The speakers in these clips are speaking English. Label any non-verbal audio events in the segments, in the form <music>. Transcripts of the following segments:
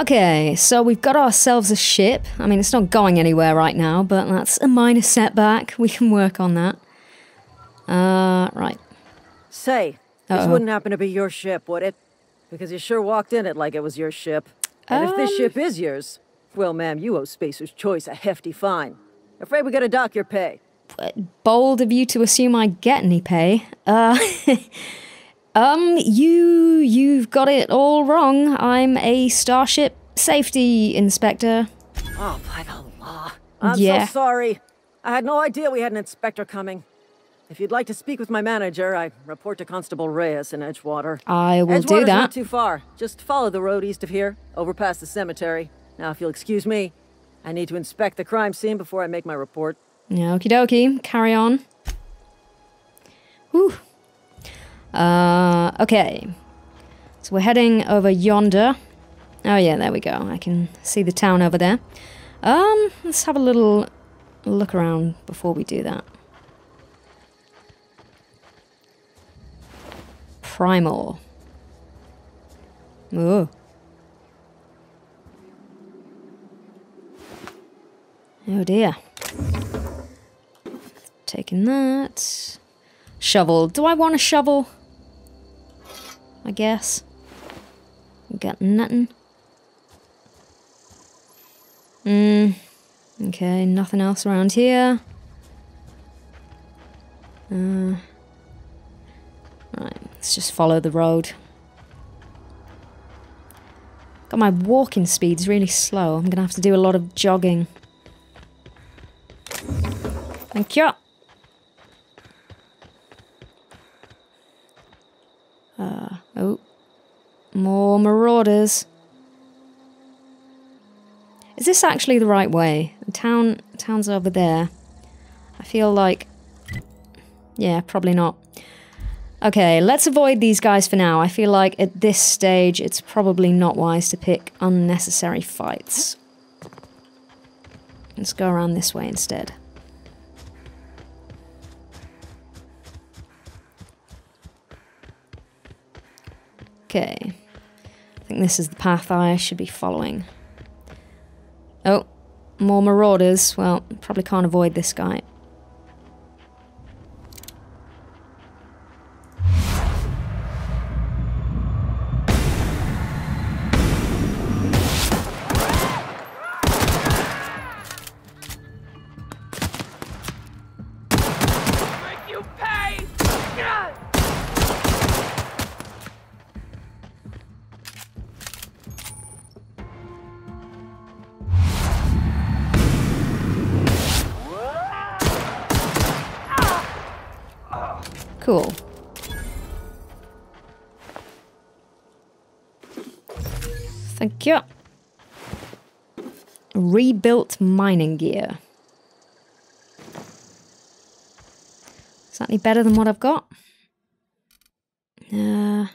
Okay, so we've got ourselves a ship. I mean, it's not going anywhere right now, but that's a minor setback. We can work on that. Uh, right. Say, this Uh-oh. wouldn't happen to be your ship, would it? Because you sure walked in it like it was your ship. And if this Um. ship is yours, well, ma'am, you owe Spacer's Choice a hefty fine. Afraid we gotta dock your pay. Bold of you to assume I get any pay. Uh, <laughs> um, you, you've got it all wrong. I'm a starship safety inspector. Oh, by the law. I'm Yeah. so sorry. I had no idea we had an inspector coming. If you'd like to speak with my manager, I report to Constable Reyes in Edgewater. I will Edgewater's do not too far. Just follow the road east of here, over past the cemetery. Now, if you'll excuse me, I need to inspect the crime scene before I make my report. Okie dokie, carry on. Whew. Uh, okay. So we're heading over yonder. Oh yeah, there we go. I can see the town over there. Um, let's have a little look around before we do that. Primal. Ooh. Oh dear. Taking that. Shovel. Do I want a shovel? I guess. Got nothing. Hmm. Okay, nothing else around here. Uh, right, let's just follow the road. God, my walking speed's really slow. I'm gonna have to do a lot of jogging. Thank you. Uh, oh. More marauders. Is this actually the right way? The town town's over there. I feel like Yeah, probably not. Okay, let's avoid these guys for now. I feel like at this stage it's probably not wise to pick unnecessary fights. Let's go around this way instead. Okay. I think this is the path I should be following. Oh, more marauders. Well, probably can't avoid this guy. Cool. Thank you. Rebuilt mining gear. Is that any better than what I've got? Uh,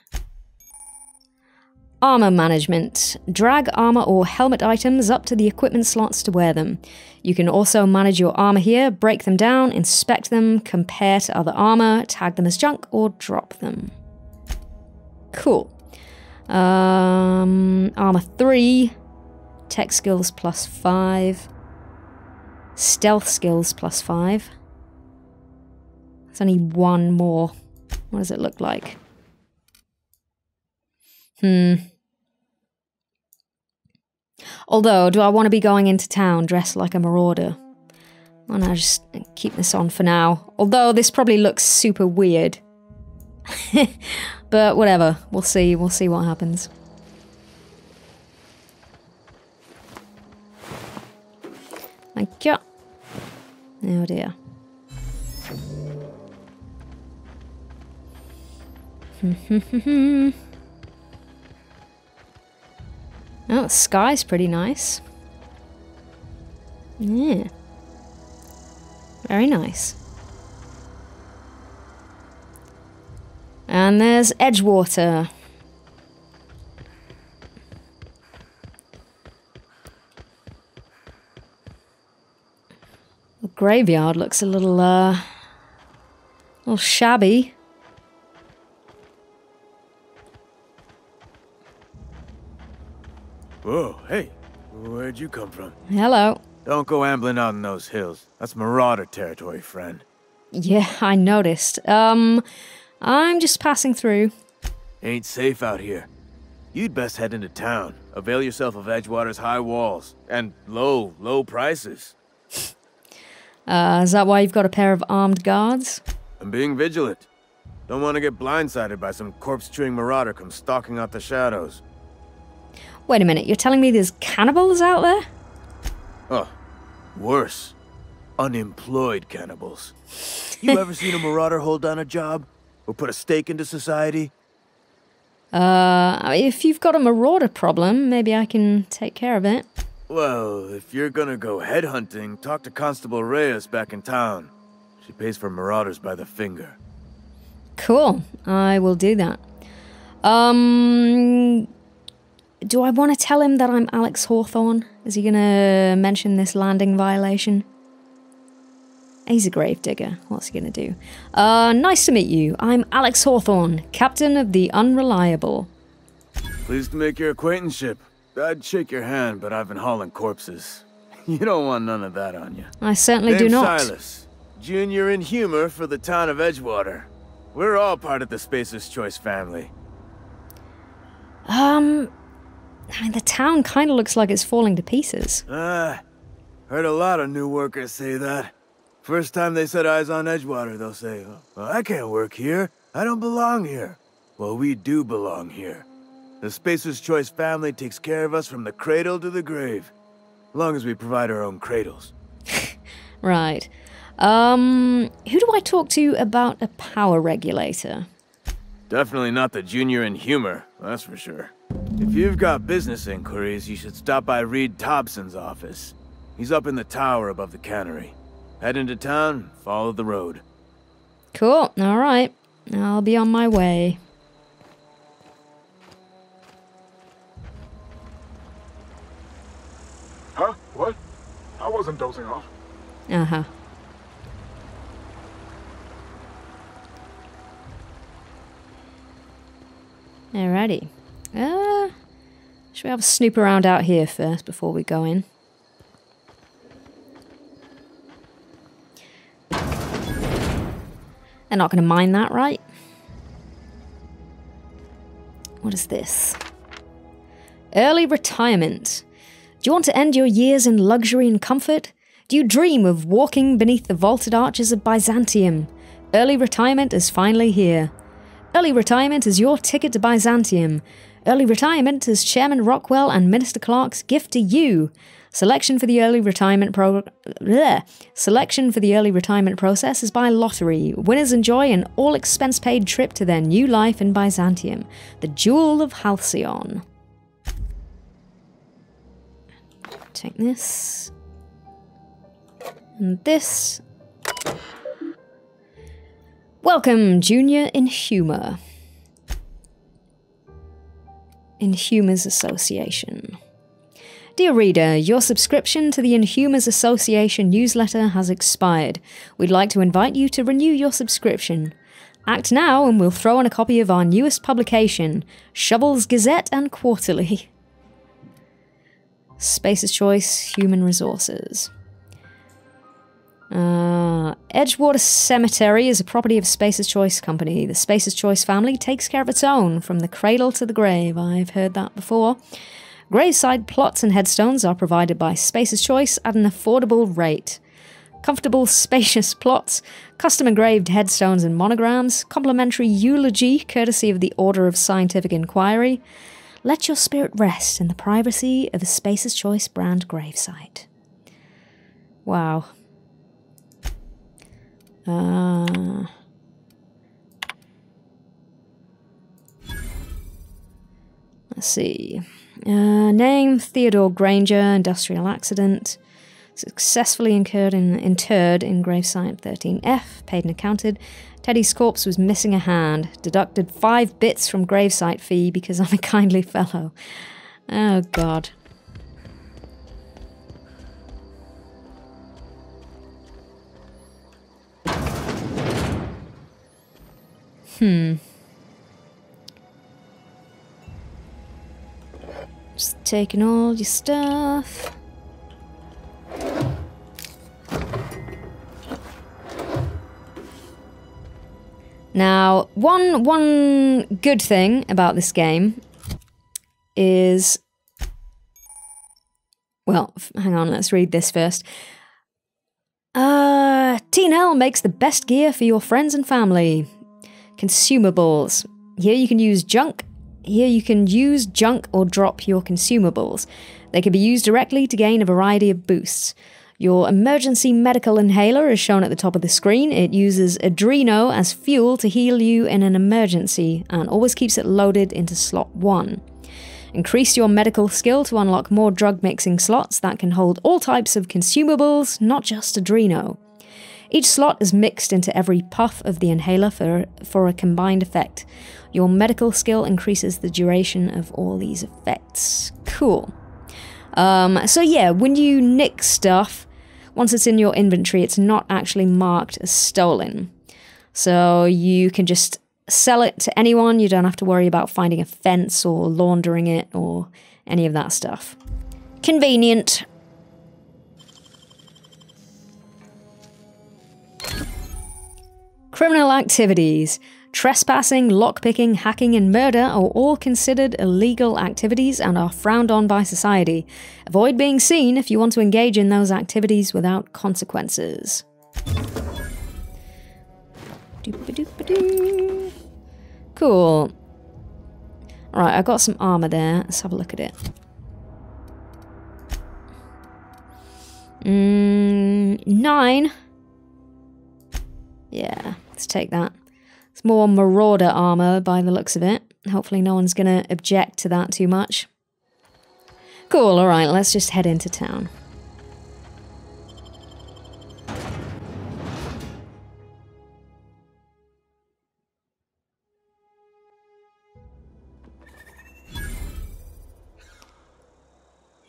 armor management. Drag armor or helmet items up to the equipment slots to wear them. You can also manage your armor here, break them down, inspect them, compare to other armor, tag them as junk, or drop them. Cool. Um, armor 3, tech skills plus 5, stealth skills plus 5. There's only one more. What does it look like? Hmm. Although, do I want to be going into town dressed like a marauder? Why not just keep this on for now? Although this probably looks super weird. <laughs> but whatever. We'll see. We'll see what happens. Thank you. Oh dear. <laughs> Oh, the sky's pretty nice. Yeah. Very nice. And there's Edgewater. The graveyard looks a little, uh, a little shabby. Whoa, hey, where'd you come from? Hello. Don't go ambling out in those hills. That's marauder territory, friend. Yeah, I noticed. Um, I'm just passing through. Ain't safe out here. You'd best head into town. Avail yourself of Edgewater's high walls and low, low prices. Uh, is that why you've got a pair of armed guards? I'm being vigilant. Don't want to get blindsided by some corpse-chewing marauder come stalking out the shadows. Wait a minute, you're telling me there's cannibals out there? Oh, worse. Unemployed cannibals. You ever seen a marauder hold down a job? Or put a stake into society? Uh, if you've got a marauder problem, maybe I can take care of it. Well, if you're gonna go headhunting, talk to Constable Reyes back in town. She pays for marauders by the finger. Cool, I will do that. Um, do I want to tell him that I'm Alex Hawthorne? Is he gonna mention this landing violation? He's a gravedigger. What's he gonna do? Uh, nice to meet you. I'm Alex Hawthorne, captain of the Unreliable. Pleased to make your acquaintanceship. I'd shake your hand, but I've been hauling corpses. <laughs> You don't want none of that on you. I certainly do not. Silas, junior inhumer for the town of Edgewater. We're all part of the Spacer's Choice family. Um, I mean, the town kind of looks like it's falling to pieces. Ah, heard a lot of new workers say that. First time they set eyes on Edgewater, they'll say, well, I can't work here. I don't belong here. Well, we do belong here. The Spacer's Choice family takes care of us from the cradle to the grave. As long as we provide our own cradles. <laughs> Right. Um, who do I talk to about a power regulator? Definitely not the junior inhumer, that's for sure. If you've got business inquiries, you should stop by Reed Thompson's office. He's up in the tower above the cannery. Head into town, follow the road. Cool. All right. I'll be on my way. Huh? What? I wasn't dozing off. Uh Alrighty. Uh, should we have a snoop around out here first before we go in? They're not going to mind that, right? What is this? Early retirement. Do you want to end your years in luxury and comfort? Do you dream of walking beneath the vaulted arches of Byzantium? Early retirement is finally here. Early retirement is your ticket to Byzantium. Early retirement is Chairman Rockwell and Minister Clark's gift to you. Selection for the early retirement pro- bleh. Selection for the early retirement process is by lottery. Winners enjoy an all expense paid trip to their new life in Byzantium, the jewel of Halcyon. Take this. And this. Welcome, Junior Inhumer. Inhumers Association. Dear reader, your subscription to the Inhumers Association newsletter has expired. We'd like to invite you to renew your subscription. Act now and we'll throw in a copy of our newest publication, Shovel's Gazette and Quarterly. Spacer's Choice Human Resources. Uh, Edgewater Cemetery is a property of Spacer's Choice Company. The Spacer's Choice family takes care of its own, from the cradle to the grave. I've heard that before. Graveside plots and headstones are provided by Spacer's Choice at an affordable rate. Comfortable, <laughs> spacious plots, custom engraved headstones and monograms, complimentary eulogy courtesy of the Order of Scientific Inquiry. Let your spirit rest in the privacy of a Spacer's Choice brand gravesite. Wow. Uh, let's see. Uh, name Theodore Granger, industrial accident. Successfully incurred in, interred in gravesite 13F, paid and accounted. Teddy's corpse was missing a hand. Deducted five bits from gravesite fee because I'm a <laughs> kindly fellow. Oh, God. Hmm. Just taking all your stuff. Now, one one good thing about this game is well, hang on, let's read this first. Uh, T&L makes the best gear for your friends and family. Consumables. Here you can use junk. Here you can use junk or drop your consumables. They can be used directly to gain a variety of boosts. Your emergency medical inhaler is shown at the top of the screen. It uses Adreno as fuel to heal you in an emergency and always keeps it loaded into slot 1. Increase your medical skill to unlock more drug mixing slots that can hold all types of consumables, not just Adreno. Each slot is mixed into every puff of the inhaler for, for a combined effect. Your medical skill increases the duration of all these effects. Cool. Um, so, yeah, when you nick stuff, once it's in your inventory, it's not actually marked as stolen. So, you can just sell it to anyone. You don't have to worry about finding a fence or laundering it or any of that stuff. Convenient. Criminal activities. Trespassing, lockpicking, hacking, and murder are all considered illegal activities and are frowned on by society. Avoid being seen if you want to engage in those activities without consequences. Cool. Right, I've got some armor there. Let's have a look at it. Mm, nine. Yeah, let's take that. It's more Marauder armor by the looks of it. Hopefully, no one's going to object to that too much. Cool, alright, let's just head into town.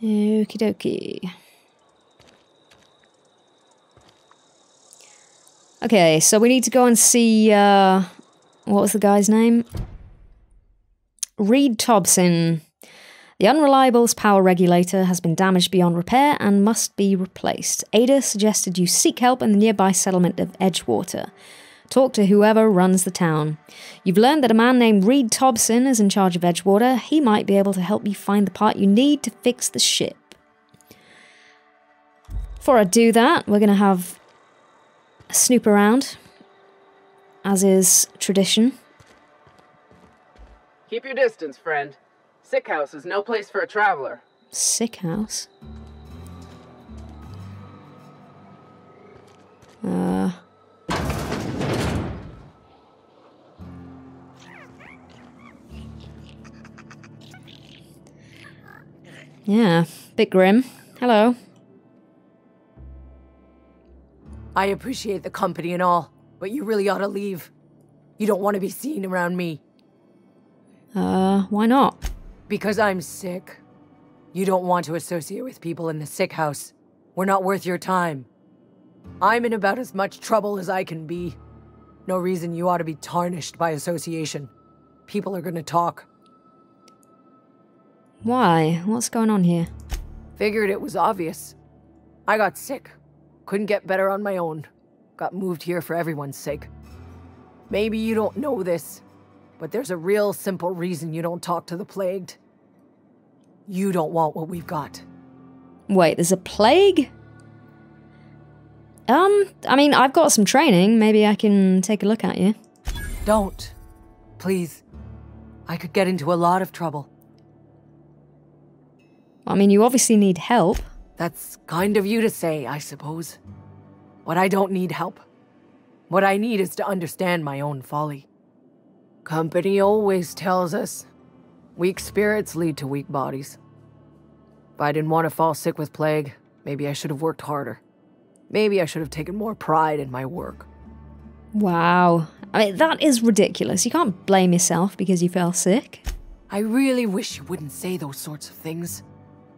Okie dokie. Okay, so we need to go and see, uh, what was the guy's name? Reed Thompson. The Unreliable's power regulator has been damaged beyond repair and must be replaced. Ada suggested you seek help in the nearby settlement of Edgewater. Talk to whoever runs the town. You've learned that a man named Reed Thompson is in charge of Edgewater. He might be able to help you find the part you need to fix the ship. Before I do that, we're going to have snoop around, as is tradition. Keep your distance, friend. Sick house is no place for a traveler. Sick house. Uh. Yeah, bit grim. Hello. I appreciate the company and all, but you really ought to leave. You don't want to be seen around me. Uh, why not? Because I'm sick. You don't want to associate with people in the sick house. We're not worth your time. I'm in about as much trouble as I can be. No reason you ought to be tarnished by association. People are gonna talk. Why? What's going on here? Figured it was obvious. I got sick. Couldn't get better on my own. Got moved here for everyone's sake. Maybe you don't know this, but there's a real simple reason you don't talk to the plagued. You don't want what we've got. Wait, there's a plague? Um, I mean, I've got some training. Maybe I can take a look at you. Don't. Please. I could get into a lot of trouble. I mean, you obviously need help. That's kind of you to say, I suppose. But I don't need help. What I need is to understand my own folly. Company always tells us weak spirits lead to weak bodies. If I didn't want to fall sick with plague, maybe I should have worked harder. Maybe I should have taken more pride in my work. Wow. I mean, that is ridiculous. You can't blame yourself because you fell sick. I really wish you wouldn't say those sorts of things.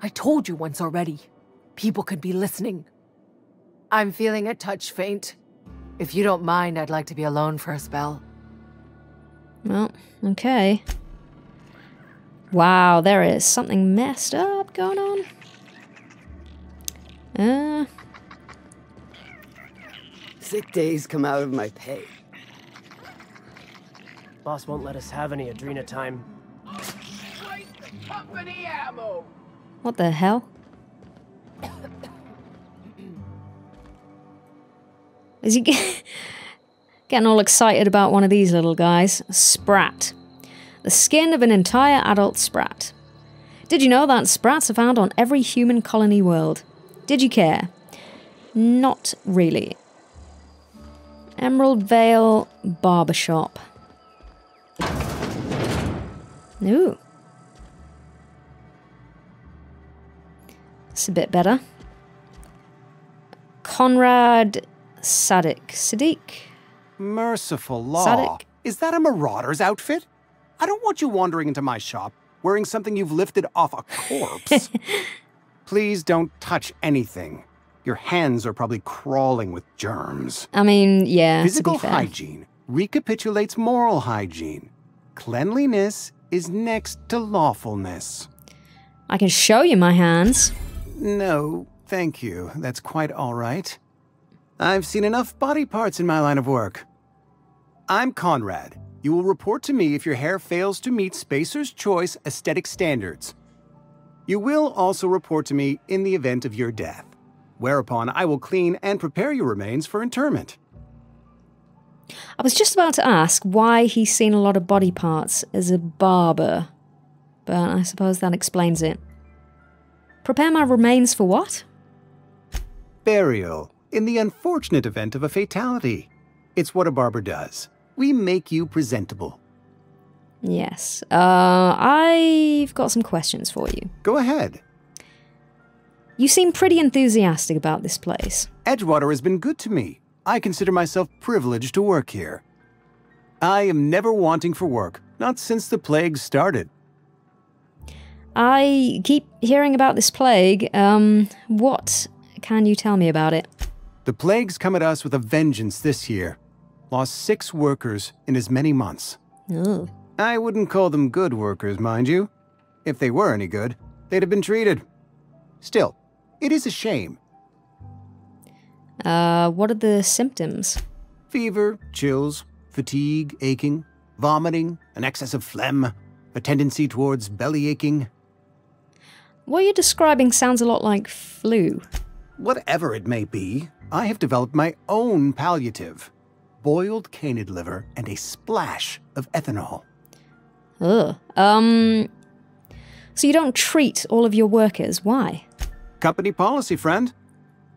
I told you once already. People could be listening. I'm feeling a touch faint. If you don't mind, I'd like to be alone for a spell. Well, okay. Wow, there is something messed up going on. Uh, Sick days come out of my pay. Boss won't let us have any Adreno time. Company ammo! what the hell? Is he <laughs> getting all excited about one of these little guys? Sprat. The skin of an entire adult sprat. Did you know that sprats are found on every human colony world? Did you care? Not really. Emerald Vale Barbershop. Ooh. It's a bit better. Conrad Sadik. Sadiq? Merciful law. Sadik? Is that a marauder's outfit? I don't want you wandering into my shop wearing something you've lifted off a corpse. <laughs> Please don't touch anything. Your hands are probably crawling with germs. I mean, yeah. Physical to be fair. hygiene recapitulates moral hygiene. Cleanliness is next to lawfulness. I can show you my hands. No, thank you. That's quite all right. I've seen enough body parts in my line of work. I'm Conrad. You will report to me if your hair fails to meet Spacer's Choice aesthetic standards. You will also report to me in the event of your death, whereupon I will clean and prepare your remains for interment. I was just about to ask why he's seen a lot of body parts as a barber, but I suppose that explains it. Prepare my remains for what? Burial, in the unfortunate event of a fatality. It's what a barber does. We make you presentable. Yes. Uh, I've got some questions for you. Go ahead. You seem pretty enthusiastic about this place. Edgewater has been good to me. I consider myself privileged to work here. I am never wanting for work, not since the plague started. I keep hearing about this plague. Um, what can you tell me about it? The plague's come at us with a vengeance this year. Lost six workers in as many months. Ugh. I wouldn't call them good workers, mind you. If they were any good, they'd have been treated. Still, it is a shame. Uh, what are the symptoms? Fever, chills, fatigue, aching, vomiting, an excess of phlegm, a tendency towards belly aching. What you're describing sounds a lot like flu. Whatever it may be, I have developed my own palliative boiled canid liver and a splash of ethanol. Ugh. Um. So you don't treat all of your workers? Why? Company policy, friend.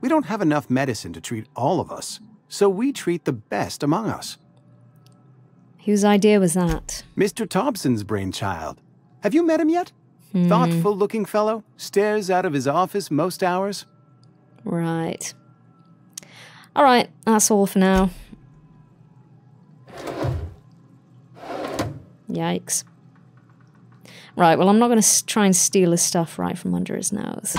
We don't have enough medicine to treat all of us, so we treat the best among us. Whose idea was that? Mr. Thompson's brainchild. Have you met him yet? Thoughtful looking fellow, stares out of his office most hours. Right. All right, that's all for now. Yikes. Right, well, I'm not going to try and steal his stuff right from under his nose.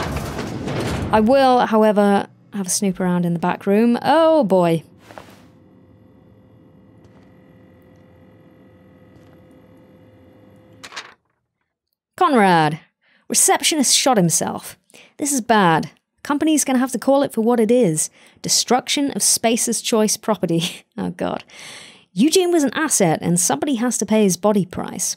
I will, however, have a snoop around in the back room. Oh boy. Conrad. Receptionist shot himself. This is bad. Company's gonna have to call it for what it is destruction of Spacer's Choice property. <laughs> oh god. Eugene was an asset, and somebody has to pay his body price.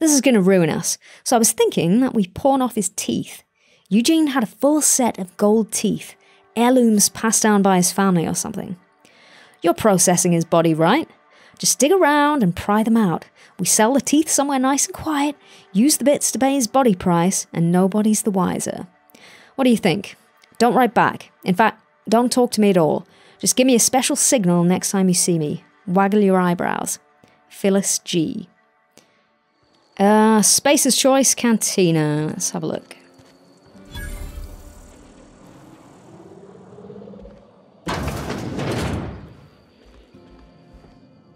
This is gonna ruin us, so I was thinking that we pawn off his teeth. Eugene had a full set of gold teeth, heirlooms passed down by his family or something. You're processing his body, right? Just dig around and pry them out. We sell the teeth somewhere nice and quiet, use the bits to pay his body price, and nobody's the wiser. What do you think? Don't write back. In fact, don't talk to me at all. Just give me a special signal next time you see me. Waggle your eyebrows. Phyllis G. Uh, Spacer's Choice Cantina. Let's have a look.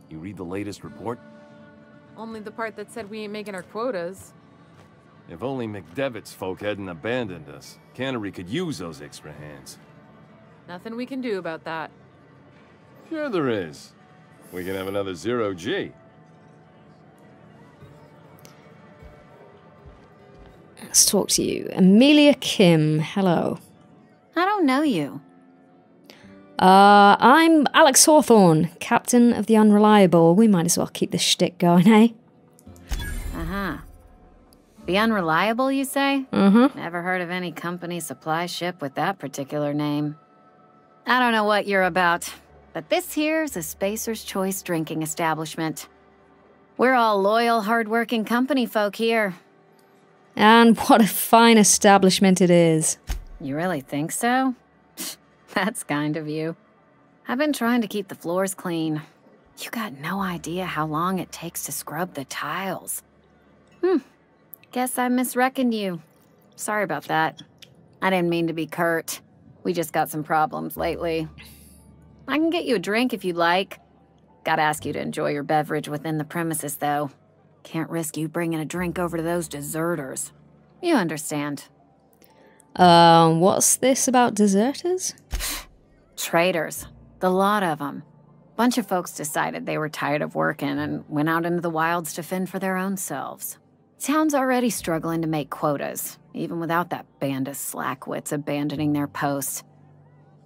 You read the latest report? Only the part that said we ain't making our quotas. If only McDevitt's folk hadn't abandoned us, Cannery could use those extra hands. Nothing we can do about that. Sure there is. We can have another zero G. Let's talk to you. Amelia Kim. Hello. I don't know you. Uh, I'm Alex Hawthorne, captain of the Unreliable. We might as well keep this shtick going, eh? Uh huh. The Unreliable, you say? Mm-hmm. Never heard of any company supply ship with that particular name. I don't know what you're about, but this here's a Spacer's Choice drinking establishment. We're all loyal, hardworking company folk here. And what a fine establishment it is. You really think so? <laughs> That's kind of you. I've been trying to keep the floors clean. You got no idea how long it takes to scrub the tiles. Hmm. Guess I misreckoned you. Sorry about that. I didn't mean to be curt. We just got some problems lately. I can get you a drink if you'd like. Gotta ask you to enjoy your beverage within the premises, though. Can't risk you bringing a drink over to those deserters. You understand. Um, what's this about deserters? Traitors. The lot of them. Bunch of folks decided they were tired of working and went out into the wilds to fend for their own selves. Town's already struggling to make quotas, even without that band of slackwits abandoning their posts.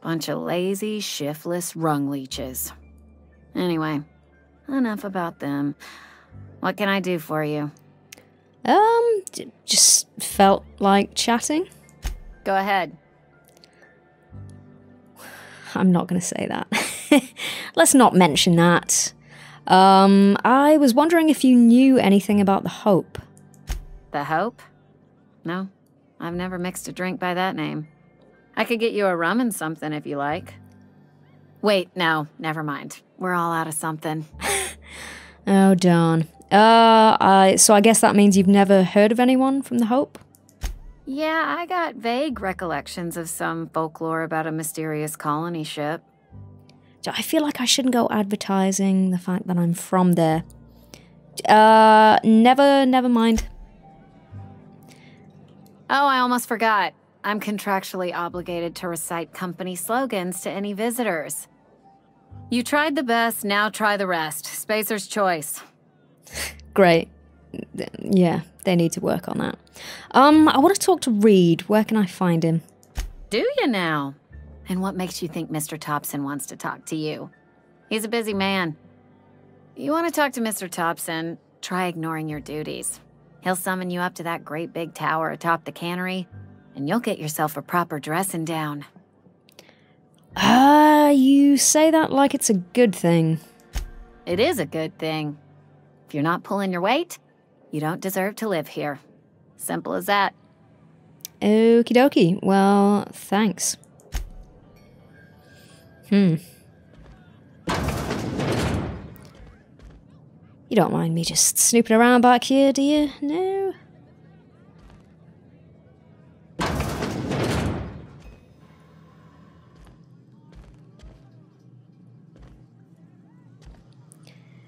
Bunch of lazy, shiftless rung leeches. Anyway, enough about them. What can I do for you? Um, just felt like chatting. Go ahead. I'm not going to say that. <laughs> Let's not mention that. Um, I was wondering if you knew anything about the Hope. The Hope? No, I've never mixed a drink by that name. I could get you a rum and something if you like. Wait, no, never mind. We're all out of something. <laughs> Oh, darn. Uh, I, so I guess that means you've never heard of anyone from the Hope? Yeah, I got vague recollections of some folklore about a mysterious colony ship. I feel like I shouldn't go advertising the fact that I'm from there. Uh, never, never mind. Oh, I almost forgot. I'm contractually obligated to recite company slogans to any visitors. You tried the best, now try the rest. Spacer's choice. Great. Yeah, they need to work on that. Um, I want to talk to Reed. Where can I find him? Do you now? And what makes you think Mr. Thompson wants to talk to you? He's a busy man. You want to talk to Mr. Thompson, try ignoring your duties. He'll summon you up to that great big tower atop the cannery, and you'll get yourself a proper dressing down. Ah, you say that like it's a good thing. It is a good thing. If you're not pulling your weight, you don't deserve to live here. Simple as that. Okie dokie. Well, thanks. Hmm. You don't mind me just snooping around back here, do you? No?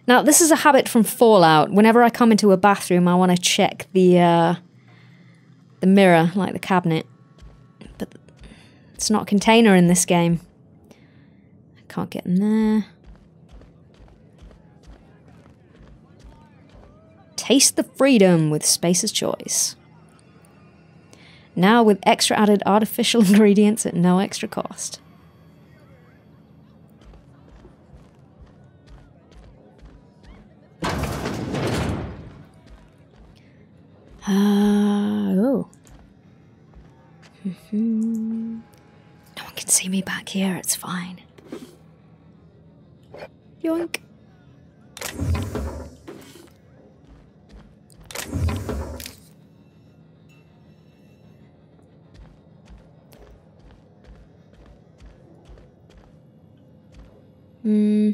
Now, this is a habit from Fallout. Whenever I come into a bathroom, I want to check the uh, the mirror, like the cabinet. But it's not a container in this game. I can't get in there. Taste the freedom with Spacer's Choice. Now with extra added artificial <laughs> ingredients at no extra cost. Uh, oh. No one can see me back here, it's fine. Yoink. Hmm.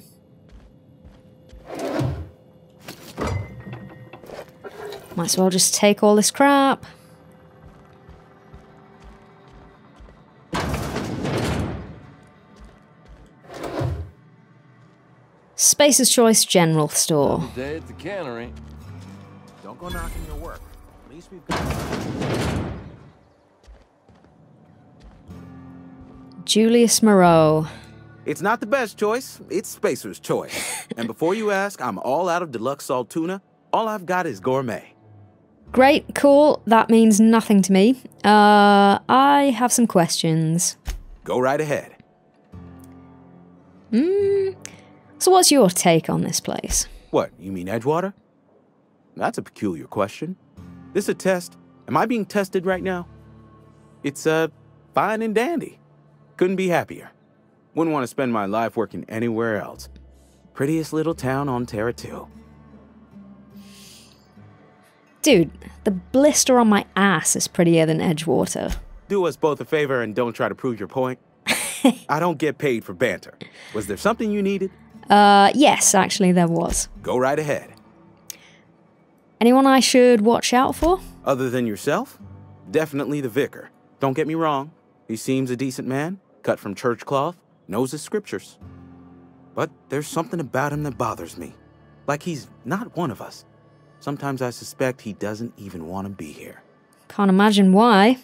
Might as well just take all this crap. Spacer's Choice General Store. At the cannery. Don't go knocking your work. At least we've got. Julius Moreau. It's not the best choice. It's Spacer's choice. and before you ask, I'm all out of deluxe salt tuna. All I've got is gourmet. Great, cool. That means nothing to me. Uh, I have some questions. Go right ahead. Hmm. So, what's your take on this place? What, you mean Edgewater? That's a peculiar question. This a test? Am I being tested right now? It's, uh, fine and dandy. Couldn't be happier. Wouldn't want to spend my life working anywhere else. Prettiest little town on Terra 2. Dude, the blister on my ass is prettier than Edgewater. Do us both a favor and don't try to prove your point. <laughs> I don't get paid for banter. Was there something you needed? Uh, yes, actually, there was. Go right ahead. Anyone I should watch out for? Other than yourself? Definitely the vicar. Don't get me wrong. He seems a decent man, cut from church cloth, knows his scriptures. But there's something about him that bothers me. Like he's not one of us. Sometimes I suspect he doesn't even want to be here. Can't imagine why.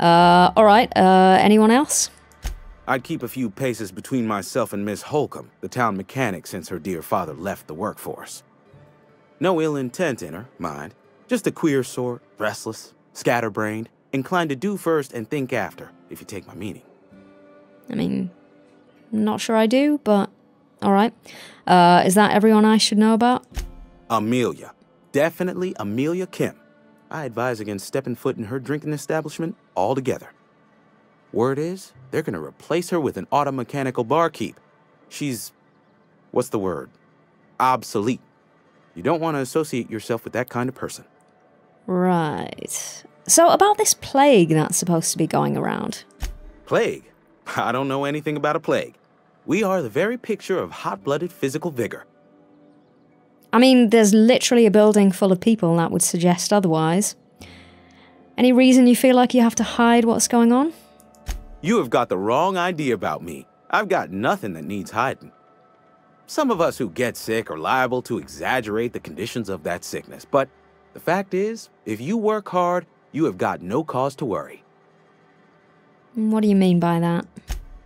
Uh, alright, uh, anyone else? I'd keep a few paces between myself and Miss Holcomb, the town mechanic since her dear father left the workforce. No ill intent in her, mind. Just a queer sort, restless, scatterbrained, inclined to do first and think after, if you take my meaning. I mean, not sure I do, but alright. Uh, is that everyone I should know about? Amelia. Definitely Amelia Kim. I advise against stepping foot in her drinking establishment altogether. Word is, they're gonna replace her with an auto mechanical barkeep. She's. what's the word? Obsolete. You don't want to associate yourself with that kind of person. Right. So, about this plague that's supposed to be going around. Plague? <laughs> I don't know anything about a plague. We are the very picture of hot blooded physical vigor. I mean, there's literally a building full of people that would suggest otherwise. Any reason you feel like you have to hide what's going on? You have got the wrong idea about me. I've got nothing that needs hiding. Some of us who get sick are liable to exaggerate the conditions of that sickness, but the fact is, if you work hard, you have got no cause to worry. What do you mean by that?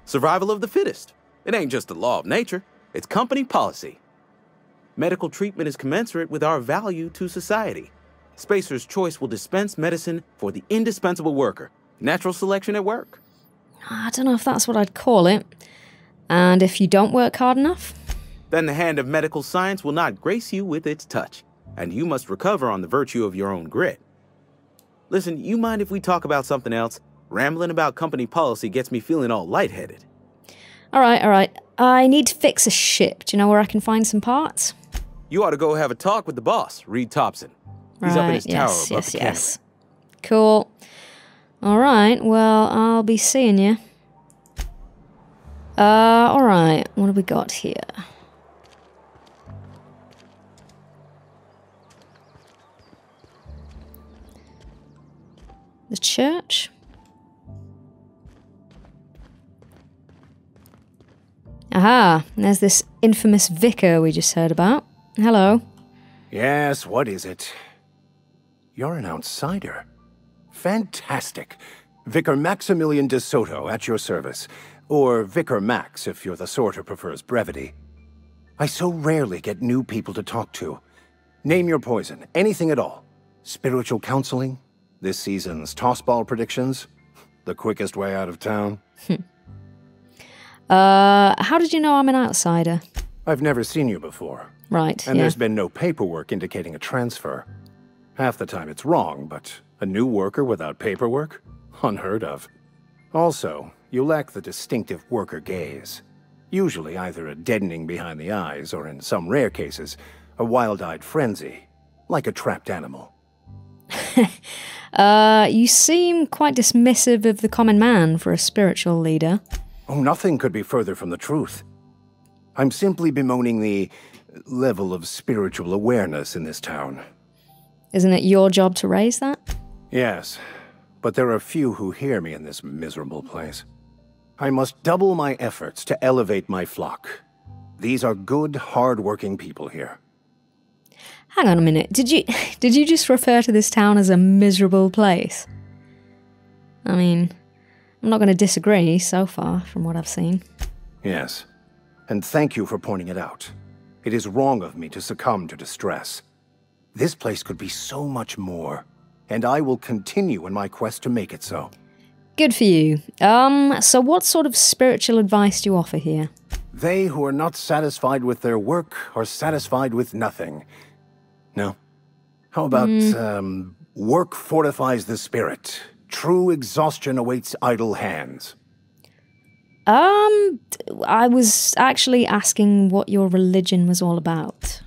Survival of the fittest. It ain't just a law of nature, it's company policy. Medical treatment is commensurate with our value to society. Spacer's Choice will dispense medicine for the indispensable worker. Natural selection at work. I don't know if that's what I'd call it. And if you don't work hard enough? Then the hand of medical science will not grace you with its touch, and you must recover on the virtue of your own grit. Listen, you mind if we talk about something else? Rambling about company policy gets me feeling all lightheaded. All right, all right. I need to fix a ship. Do you know where I can find some parts? You ought to go have a talk with the boss, Reed Thompson. He's right, up in his yes, tower above yes, the yes. Cool. All right, well, I'll be seeing you. Uh, all right, what have we got here? The church? Aha, there's this infamous vicar we just heard about. Hello. Yes, what is it? You're an outsider. Fantastic. Vicar Maximilian de Soto at your service. Or Vicar Max if you're the sort who prefers brevity. I so rarely get new people to talk to. Name your poison, anything at all. Spiritual counseling? This season's tossball predictions? <laughs> The quickest way out of town? Hmm. Uh, how did you know I'm an outsider? I've never seen you before. Right, And yeah. there's been no paperwork indicating a transfer. Half the time it's wrong, but a new worker without paperwork? Unheard of. Also, you lack the distinctive worker gaze. Usually either a deadening behind the eyes, or in some rare cases, a wild-eyed frenzy, like a trapped animal. <laughs> Uh, you seem quite dismissive of the common man for a spiritual leader. Oh, nothing could be further from the truth. I'm simply bemoaning the level of spiritual awareness in this town. Isn't it your job to raise that? Yes, but there are few who hear me in this miserable place. I must double my efforts to elevate my flock. These are good, hard-working people here. Hang on a minute. Did you <laughs> did you just refer to this town as a miserable place? I mean, I'm not going to disagree so far from what I've seen. Yes, and thank you for pointing it out. It is wrong of me to succumb to distress. This place could be so much more, and I will continue in my quest to make it so. Good for you. Um, so what sort of spiritual advice do you offer here? They who are not satisfied with their work are satisfied with nothing. No. How about, Mm. um, work fortifies the spirit. True exhaustion awaits idle hands. Um, I was actually asking what your religion was all about.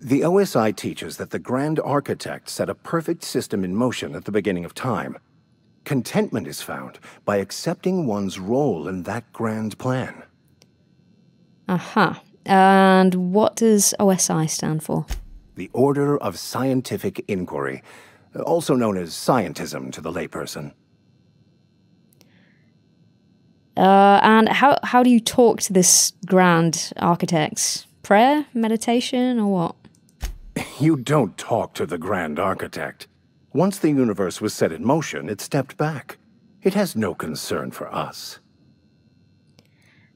The OSI teaches that the Grand Architect set a perfect system in motion at the beginning of time. Contentment is found by accepting one's role in that grand plan. Aha. And what does OSI stand for? The Order of Scientific Inquiry, also known as scientism to the layperson. Uh, and how how do you talk to this grand architect? Prayer, meditation, or what? <laughs> You don't talk to the Grand Architect. Once the universe was set in motion, it stepped back. It has no concern for us.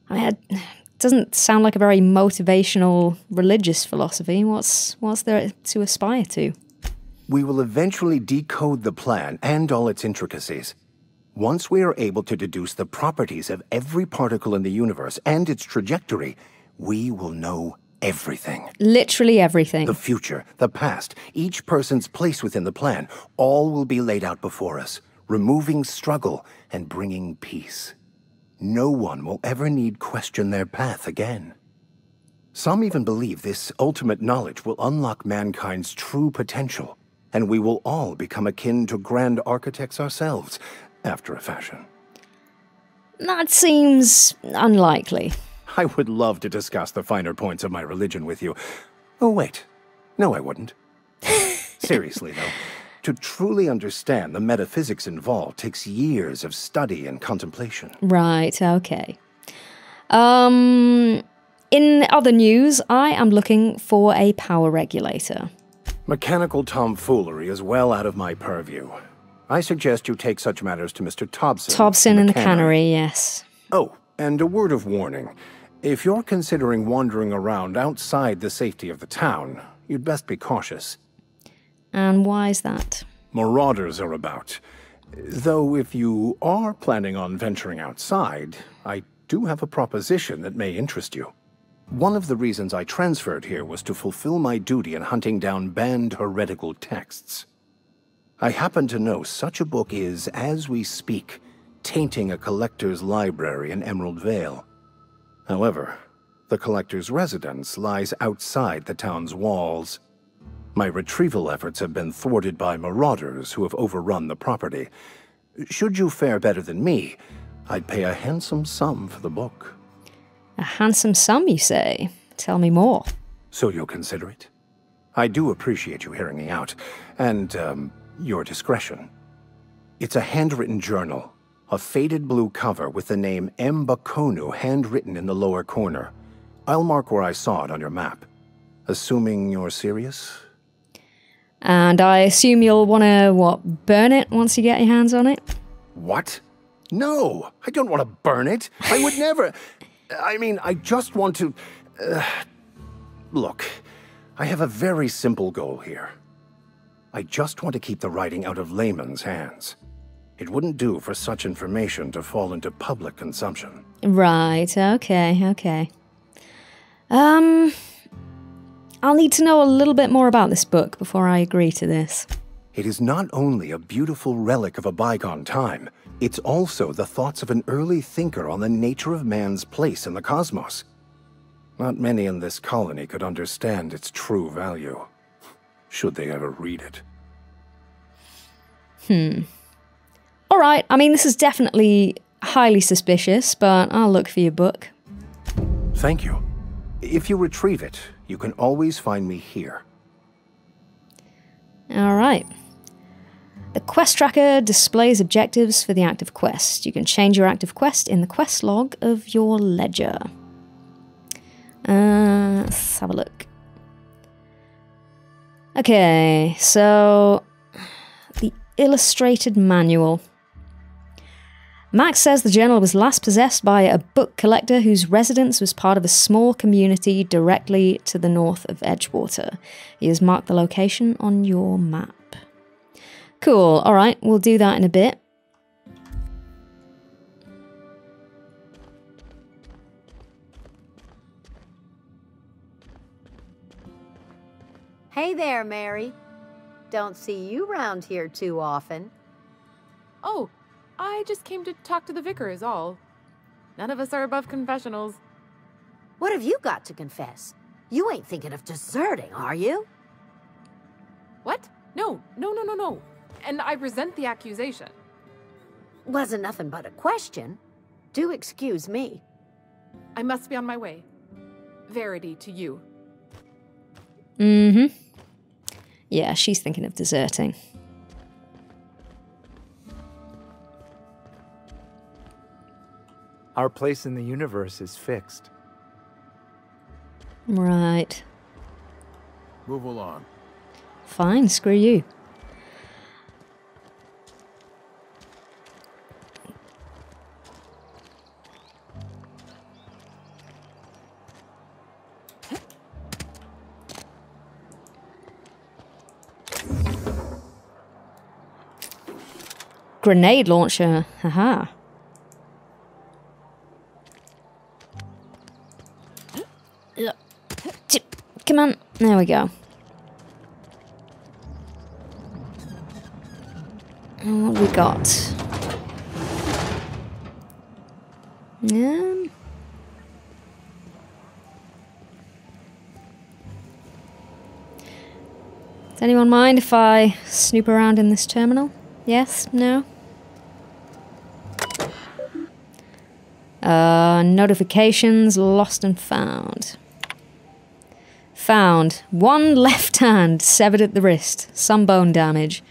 I mean, it doesn't sound like a very motivational religious philosophy. What's what's there to aspire to? We will eventually decode the plan and all its intricacies. Once we are able to deduce the properties of every particle in the universe and its trajectory, we will know everything. Literally everything. The future, the past, each person's place within the plan, all will be laid out before us, removing struggle and bringing peace. No one will ever need question their path again. Some even believe this ultimate knowledge will unlock mankind's true potential, and we will all become akin to grand architects ourselves, after a fashion. That seems unlikely. I would love to discuss the finer points of my religion with you. Oh, wait. No, I wouldn't. <laughs> Seriously, though, to truly understand the metaphysics involved takes years of study and contemplation. Right, okay. Um, in other news, I am looking for a power regulator. Mechanical tomfoolery is well out of my purview. I suggest you take such matters to Mr. Tobson. Tobson in the cannery. cannery, yes. Oh, and a word of warning. If you're considering wandering around outside the safety of the town, you'd best be cautious. And why is that? Marauders are about. Though if you are planning on venturing outside, I do have a proposition that may interest you. One of the reasons I transferred here was to fulfill my duty in hunting down banned heretical texts. I happen to know such a book is, as we speak, tainting a collector's library in Emerald Vale. However, the collector's residence lies outside the town's walls. My retrieval efforts have been thwarted by marauders who have overrun the property. Should you fare better than me, I'd pay a handsome sum for the book. A handsome sum, you say? Tell me more. So you'll consider it? I do appreciate you hearing me out, and, um, your discretion. It's a handwritten journal, a faded blue cover with the name M. Bakonu handwritten in the lower corner. I'll mark where I saw it on your map. Assuming you're serious? And I assume you'll want to, what, burn it once you get your hands on it? What? No, I don't want to burn it. I would never. I mean, I just want to. Uh, look, I have a very simple goal here. I just want to keep the writing out of layman's hands. It wouldn't do for such information to fall into public consumption. Right, okay, okay. Um, I'll need to know a little bit more about this book before I agree to this. It is not only a beautiful relic of a bygone time, it's also the thoughts of an early thinker on the nature of man's place in the cosmos. Not many in this colony could understand its true value, <laughs> should they ever read it. Hmm. All right, I mean, this is definitely highly suspicious, but I'll look for your book. Thank you. If you retrieve it, you can always find me here. All right. The quest tracker displays objectives for the active quest. You can change your active quest in the quest log of your ledger. Uh, let's have a look. Okay, so the illustrated manual. Max says the journal was last possessed by a book collector whose residence was part of a small community directly to the north of Edgewater. He has marked the location on your map. Cool, alright, we'll do that in a bit. Hey there, Mary. Don't see you round here too often. Oh, I just came to talk to the vicar, is all. None of us are above confessionals. What have you got to confess? You ain't thinking of deserting, are you? What? No, no, no, no, no. And I resent the accusation. Wasn't nothing but a question. Do excuse me. I must be on my way. Verity to you. Mm hmm. Yeah, she's thinking of deserting. Our place in the universe is fixed. Right. Move along. Fine, screw you. Grenade launcher. Haha. Come on. There we go. And what we got? Um, does anyone mind if I snoop around in this terminal? Yes? No? Uh, notifications lost and found. Found. One <laughs> left hand severed at the wrist. Some bone damage.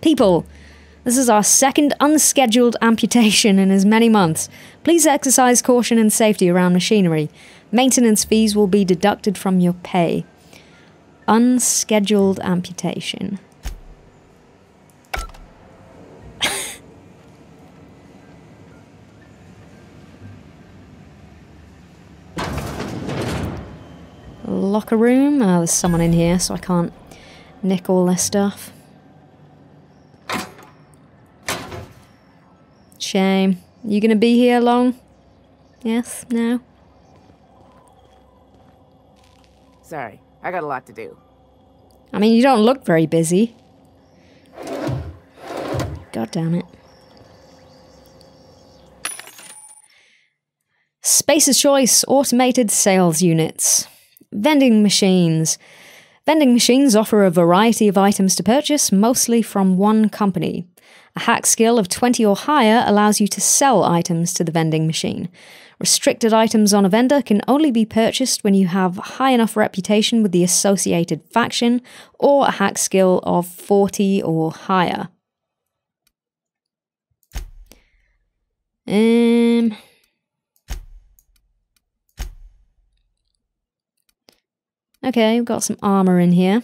People, this is our second unscheduled amputation in as many months. Please exercise caution and safety around machinery. Maintenance fees will be deducted from your pay. Unscheduled amputation. Locker room. Oh, there's someone in here, so I can't nick all their stuff. Shame. You gonna be here long? Yes? No? Sorry, I got a lot to do. I mean, you don't look very busy. God damn it. Spacer's Choice automated sales units. Vending machines. Vending machines offer a variety of items to purchase, mostly from one company. A hack skill of 20 or higher allows you to sell items to the vending machine. Restricted items on a vendor can only be purchased when you have high enough reputation with the associated faction or a hack skill of 40 or higher. Um. Okay, we've got some armor in here.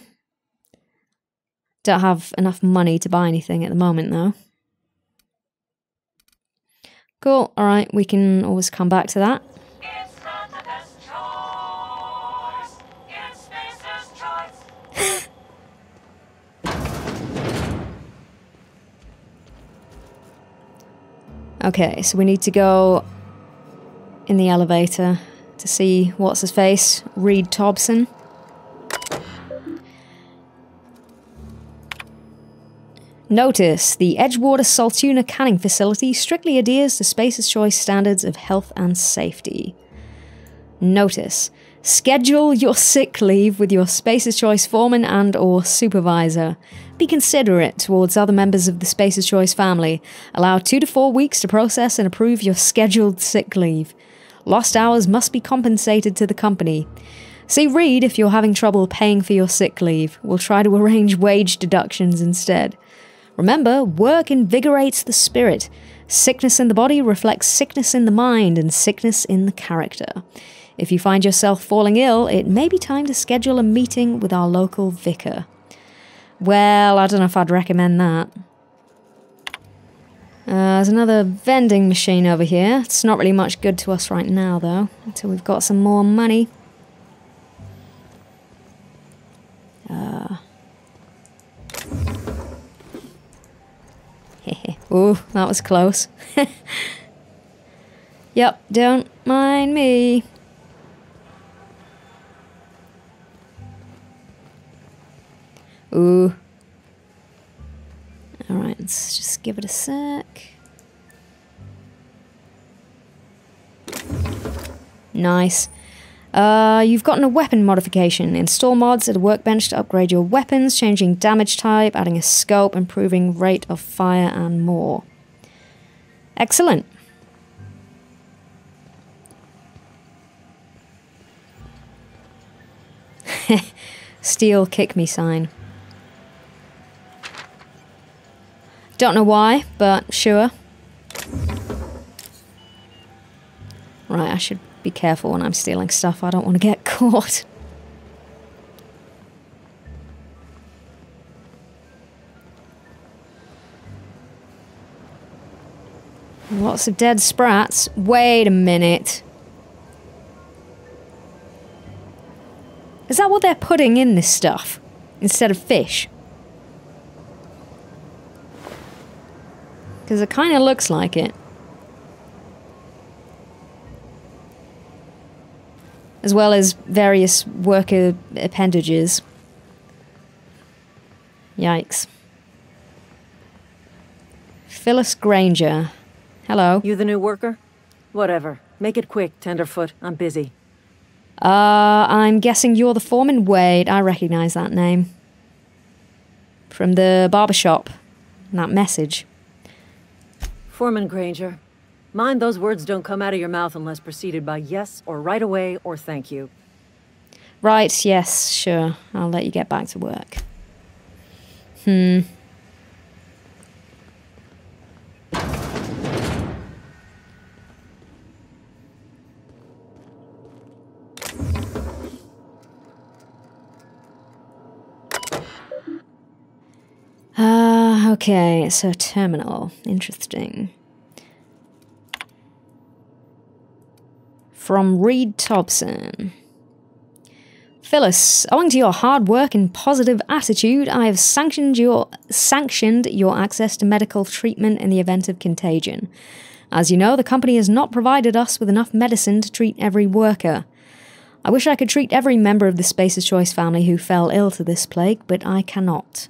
Don't have enough money to buy anything at the moment, though. Cool, alright, we can always come back to that. <laughs> Okay, so we need to go in the elevator to see what's his face, Reed Tobson. Notice the Edgewater Saltuna canning facility strictly adheres to Spacer's Choice standards of health and safety. Notice schedule your sick leave with your Spacer's Choice foreman and or supervisor. Be considerate towards other members of the Spacer's Choice family. Allow 2 to 4 weeks to process and approve your scheduled sick leave. Lost hours must be compensated to the company. See Reed if you're having trouble paying for your sick leave. We'll try to arrange wage deductions instead. Remember, work invigorates the spirit. Sickness in the body reflects sickness in the mind and sickness in the character. If you find yourself falling ill, it may be time to schedule a meeting with our local vicar. Well, I don't know if I'd recommend that. Uh, there's another vending machine over here. It's not really much good to us right now, though, until we've got some more money. Ooh, that was close. <laughs> yep, don't mind me. Ooh. Alright, let's just give it a sec. Nice. Uh, you've gotten a weapon modification. Install mods at a workbench to upgrade your weapons, changing damage type, adding a scope, improving rate of fire, and more. Excellent. <laughs> Steal kick me sign. Don't know why, but sure. Right, I should be careful when I'm stealing stuff. I don't want to get <laughs> caught. Lots of dead sprats. Wait a minute. Is that what they're putting in this stuff? Instead of fish? Because it kind of looks like it. As well as various worker appendages. Yikes. Phyllis Granger. Hello. You the new worker? Whatever. Make it quick, Tenderfoot. I'm busy. Uh, I'm guessing you're the foreman. Wade. I recognize that name. From the barber shop. That message. Foreman Granger. Mind those words don't come out of your mouth unless preceded by yes or right away or thank you. Right, yes, sure. I'll let you get back to work. Hmm. Ah, okay, so terminal. Interesting. From Reed Tobson. Phyllis, owing to your hard work and positive attitude, I have sanctioned your sanctioned your access to medical treatment in the event of contagion. As you know, the company has not provided us with enough medicine to treat every worker. I wish I could treat every member of the Spacer's Choice family who fell ill to this plague, but I cannot.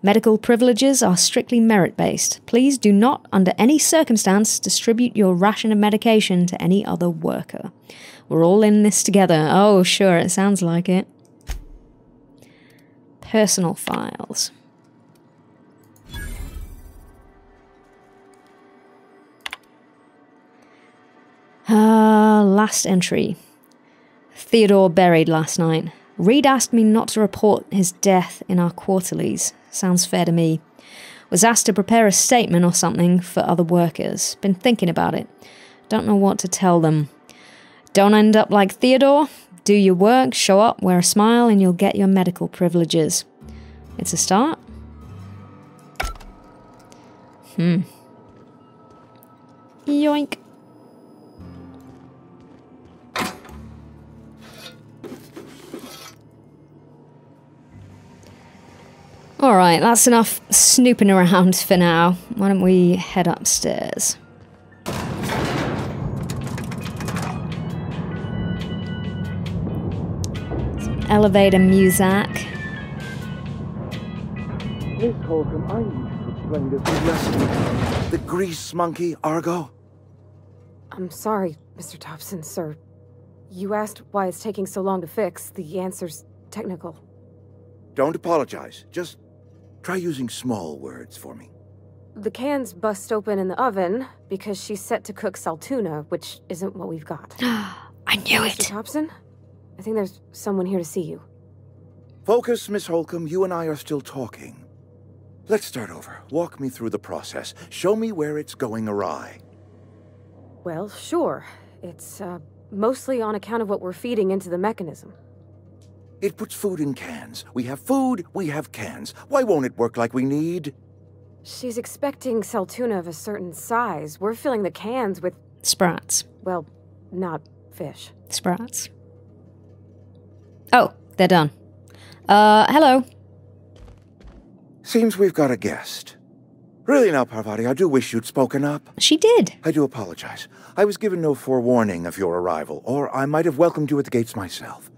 Medical privileges are strictly merit based. Please do not, under any circumstance, distribute your ration of medication to any other worker. We're all in this together. Oh, sure, it sounds like it. Personal files. Uh, last entry. Theodore buried last night. Reed asked me not to report his death in our quarterlies. Sounds fair to me. Was asked to prepare a statement or something for other workers. Been thinking about it. Don't know what to tell them. Don't end up like Theodore. Do your work, show up, wear a smile, and you'll get your medical privileges. It's a start. Hmm. Yoink. Alright, that's enough snooping around for now. Why don't we head upstairs? Some elevator music. Miss Holcombe, I need to explain this lesson. The grease monkey, Argo? I'm sorry, Mr. Tobson, sir. You asked why it's taking so long to fix. The answer's technical. Don't apologize. Just Try using small words for me. The can's bust open in the oven because she's set to cook saltuna, which isn't what we've got. <gasps> I knew Mr. it. Tobson? I think there's someone here to see you. Focus, Miss Holcombe. You and I are still talking. Let's start over. Walk me through the process. Show me where it's going awry. Well, sure. It's, uh, mostly on account of what we're feeding into the mechanism. It puts food in cans. We have food, we have cans. Why won't it work like we need? She's expecting Saltuna of a certain size. We're filling the cans with, Sprats. well, not fish. Sprats. Oh, they're done. Uh, hello. Seems we've got a guest. Really now, Parvati, I do wish you'd spoken up. She did. I do apologize. I was given no forewarning of your arrival, or I might have welcomed you at the gates myself.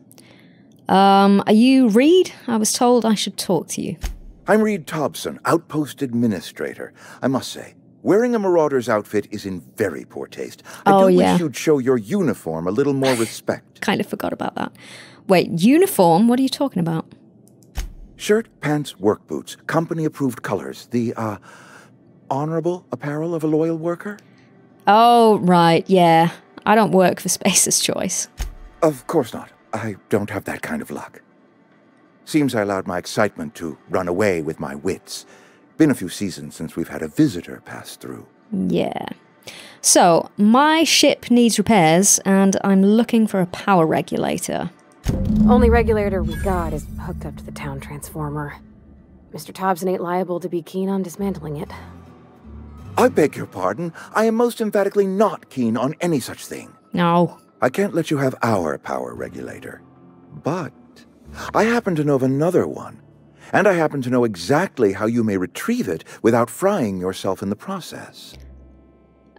Um, are you Reed? I was told I should talk to you. I'm Reed Tobson, Outpost Administrator. I must say, wearing a Marauder's outfit is in very poor taste. I Oh, do yeah. wish you'd show your uniform a little more respect. <laughs> Kind of forgot about that. Wait, uniform? What are you talking about? Shirt, pants, work boots, company approved colors. The, uh, honorable apparel of a loyal worker? Oh, right, yeah. I don't work for <laughs> Spacer's Choice. Of course not. I don't have that kind of luck. Seems I allowed my excitement to run away with my wits. Been a few seasons since we've had a visitor pass through. Yeah. So, my ship needs repairs, and I'm looking for a power regulator. Only regulator we got is hooked up to the town transformer. Mr. Tobson ain't liable to be keen on dismantling it. I beg your pardon. I am most emphatically not keen on any such thing. No. I can't let you have our power regulator. But I happen to know of another one. And I happen to know exactly how you may retrieve it without frying yourself in the process.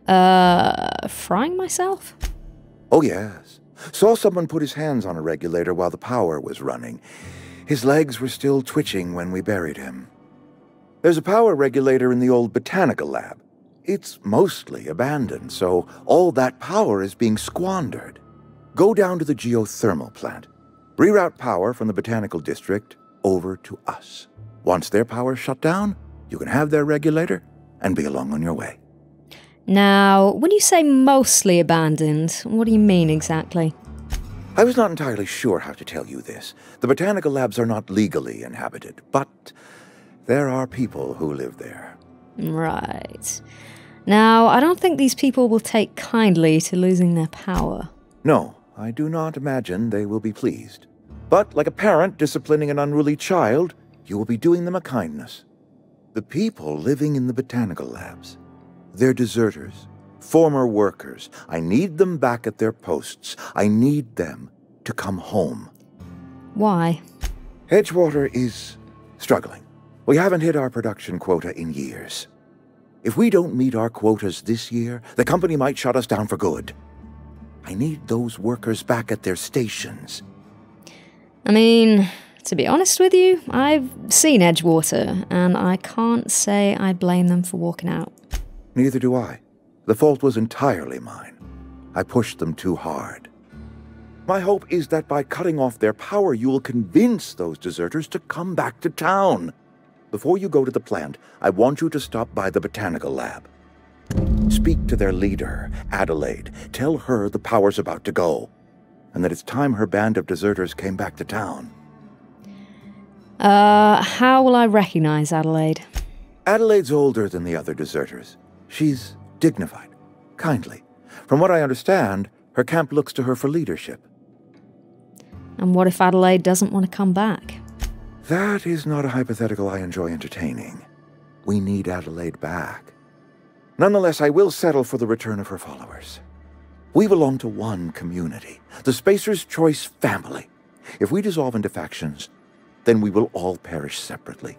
Uh, frying myself? Oh, yes. Saw someone put his hands on a regulator while the power was running. His legs were still twitching when we buried him. There's a power regulator in the old botanical lab. It's mostly abandoned, so all that power is being squandered. Go down to the geothermal plant. Reroute power from the botanical district over to us. Once their power's shut down, you can have their regulator and be along on your way. Now, when you say mostly abandoned, what do you mean exactly? I was not entirely sure how to tell you this. The botanical labs are not legally inhabited, but there are people who live there. Right. Now, I don't think these people will take kindly to losing their power. No, I do not imagine they will be pleased. But like a parent disciplining an unruly child, you will be doing them a kindness. The people living in the botanical labs, they're deserters, former workers. I need them back at their posts. I need them to come home. Why? Edgewater is struggling. We haven't hit our production quota in years. If we don't meet our quotas this year, the company might shut us down for good. I need those workers back at their stations. I mean, to be honest with you, I've seen Edgewater, and I can't say I blame them for walking out. Neither do I. The fault was entirely mine. I pushed them too hard. My hope is that by cutting off their power, you will convince those deserters to come back to town. Before you go to the plant, I want you to stop by the botanical lab. Speak to their leader, Adelaide. Tell her the power's about to go, and that it's time her band of deserters came back to town. Uh, how will I recognize Adelaide? Adelaide's older than the other deserters. She's dignified, kindly. From what I understand, her camp looks to her for leadership. And what if Adelaide doesn't want to come back? That is not a hypothetical I enjoy entertaining. We need Adelaide back. Nonetheless, I will settle for the return of her followers. We belong to one community, the Spacer's Choice family. If we dissolve into factions, then we will all perish separately.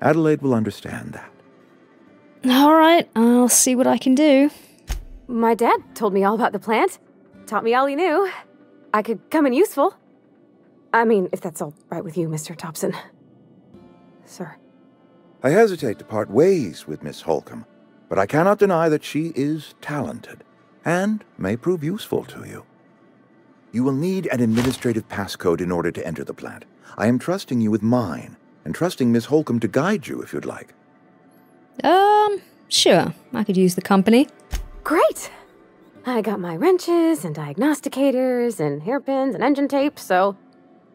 Adelaide will understand that. All right, I'll see what I can do. My dad told me all about the plant. Taught me all he knew. I could come in useful. I mean, if that's all right with you, Mr. Tobson. Sir. I hesitate to part ways with Miss Holcombe, but I cannot deny that she is talented and may prove useful to you. You will need an administrative passcode in order to enter the plant. I am trusting you with mine, and trusting Miss Holcombe to guide you if you'd like. Um, sure, I could use the company. Great! I got my wrenches and diagnosticators and hairpins and engine tape, so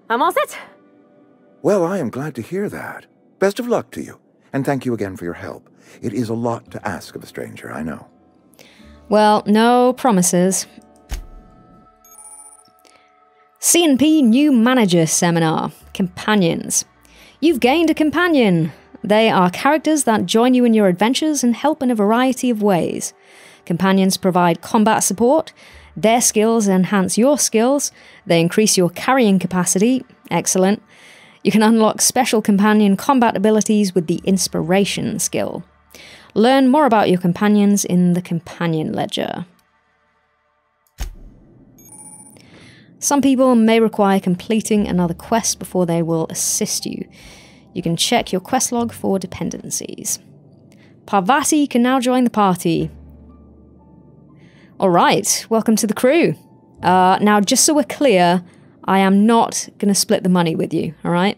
I'm all set. Well, I am glad to hear that. Best of luck to you, and thank you again for your help. It is a lot to ask of a stranger, I know. Well, no promises. CNP New Manager Seminar Companions. You've gained a companion. They are characters that join you in your adventures and help in a variety of ways. Companions provide combat support. Their skills enhance your skills. They increase your carrying capacity. Excellent. You can unlock special companion combat abilities with the Inspiration skill. Learn more about your companions in the Companion Ledger. Some people may require completing another quest before they will assist you. You can check your quest log for dependencies. Parvati can now join the party. All right, welcome to the crew. Uh, now, just so we're clear, I am not going to split the money with you, all right?